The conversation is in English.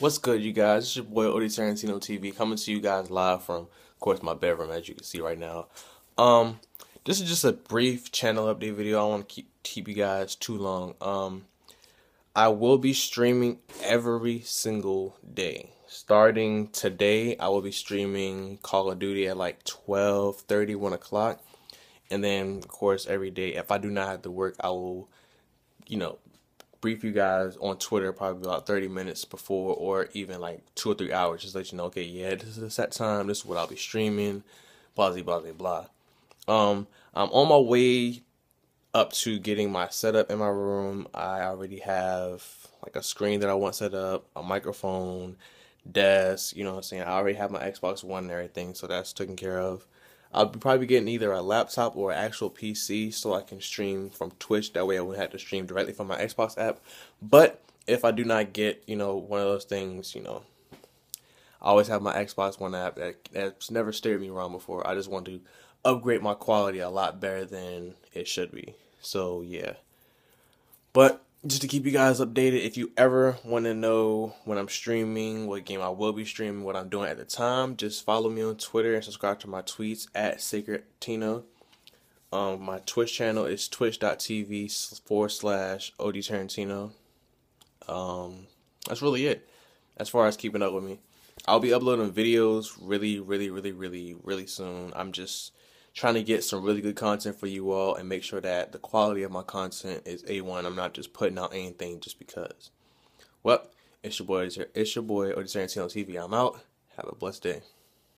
What's good, you guys? It's your boy OG Tarentino TV coming to you guys live from, of course, my bedroom, as you can see right now. Um, this is just a brief channel update video. I don't want to keep keep you guys too long. Um, I will be streaming every single day. Starting today, I will be streaming Call of Duty at like 12, 30, 1 o'clock. And then, of course, every day, if I do not have to work, I will, you know, brief you guys on Twitter probably about 30 minutes before or even like two or three hours. Just let you know, okay, yeah, this is the set time. This is what I'll be streaming. Blah, blah, blah, blah. Um, I'm on my way up to getting my setup in my room. I already have like a screen that I want set up, a microphone, desk, you know what I'm saying? I already have my Xbox One and everything, so that's taken care of. I'll be probably getting either a laptop or an actual PC so I can stream from Twitch. That way I won't have to stream directly from my Xbox app. But if I do not get, you know, one of those things, you know, I always have my Xbox One app that that's never steered me wrong before. I just want to upgrade my quality a lot better than it should be. So yeah. But just to keep you guys updated, if you ever want to know when I'm streaming, what game I will be streaming, what I'm doing at the time, just follow me on Twitter and subscribe to my tweets at Sacred Tino. Um, my Twitch channel is twitch.tv forward slash OG Tarentino. Um, that's really it as far as keeping up with me. I'll be uploading videos really, really, really, really, really soon. I'm just trying to get some really good content for you all and make sure that the quality of my content is A1. I'm not just putting out anything just because. Well, it's your boy, it's your boy, Tarentino TV. I'm out. Have a blessed day.